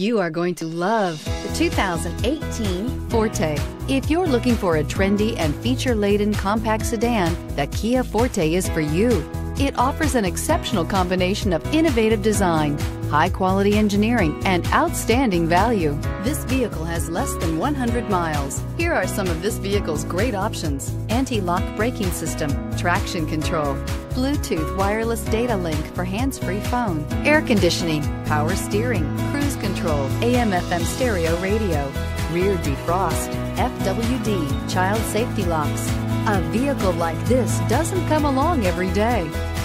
You are going to love the 2018 Forte. If you're looking for a trendy and feature-laden compact sedan, the Kia Forte is for you. It offers an exceptional combination of innovative design, high-quality engineering, and outstanding value. This vehicle has less than 100 miles. Here are some of this vehicle's great options. Anti-lock braking system, traction control, Bluetooth wireless data link for hands-free phone, air conditioning, power steering, cruise control, AM FM stereo radio, rear defrost, FWD, child safety locks. A vehicle like this doesn't come along every day.